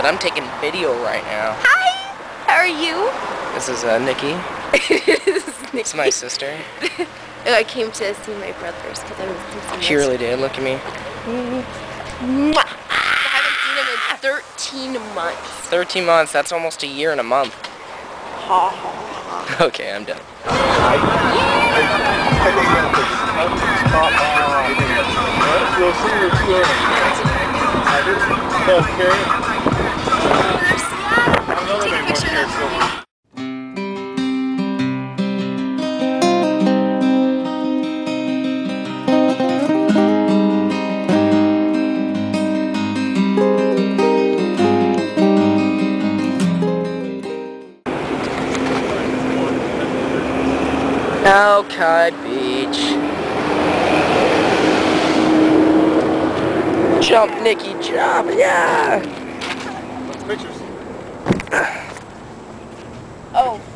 but I'm taking video right now. Hi, how are you? This is uh, Nickie. this is Nickie. It's my sister. I came to see my brothers because I was missing She really did. Look at me. Mwah. I haven't seen him in 13 months. 13 months. That's almost a year and a month. Ha ha ha. Okay, I'm done. You'll see they make one carrot silver. Alki Beach. Jump, Nickie, jump, yeah! Pictures. Oh.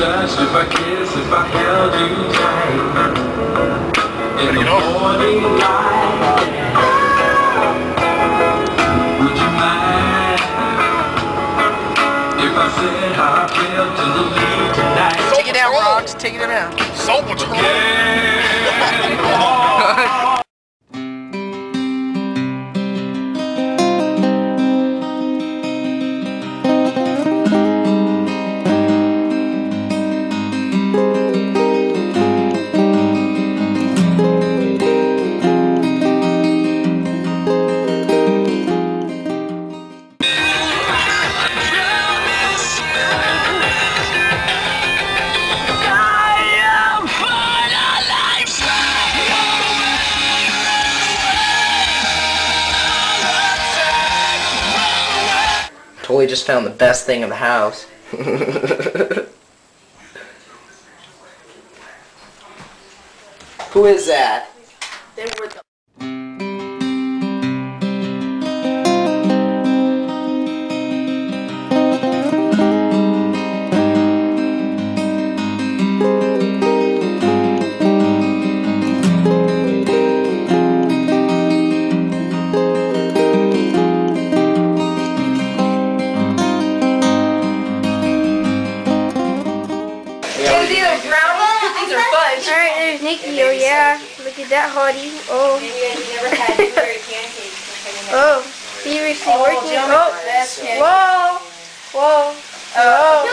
If I touched, if I kissed, if I held you tight In the morning light Would you mind If I said how I felt to the lead tonight Take it down, Rocks. Take it down. Soul Patrol. Totally just found the best thing in the house. Who is that? Alright, there's Nickie. Oh yeah, look at that hottie. Oh, oh, seriously working. Oh, whoa, whoa, whoa.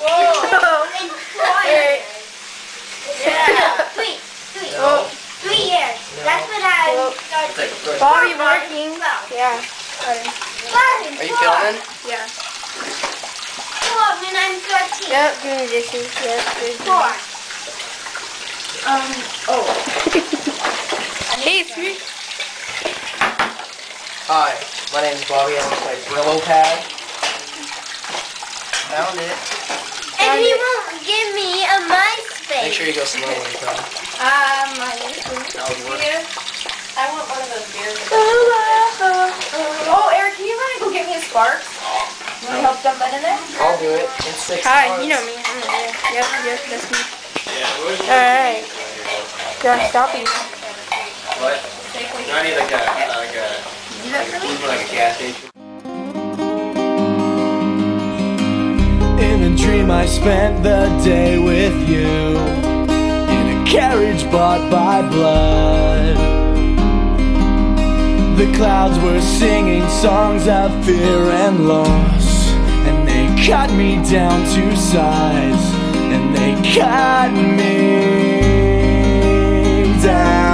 Whoa. Alright. Oh, Bobby working. Yeah. alright. Are you filming? Yeah. Four. Yep, doing the dishes. Yep, good. Um. Oh. Hey, sweet. Hi, my name is Bobby. I'm my Brillo pad. Found it. And he won't give me a MySpace. Make sure you go slow when you come. Um, my That would work. I want one of those beers. Oh, Eric, can you run and go get me a Sparks? Want to help dump that in there? I'll do it in six Hi, months. you know me. I'm the Yep, yep, that's me. Alright. Gotta stop you. What? I need like a, like a, like a gas station. In a dream I spent the day with you In a carriage bought by blood The clouds were singing songs of fear and loss And they cut me down to size And they cut me down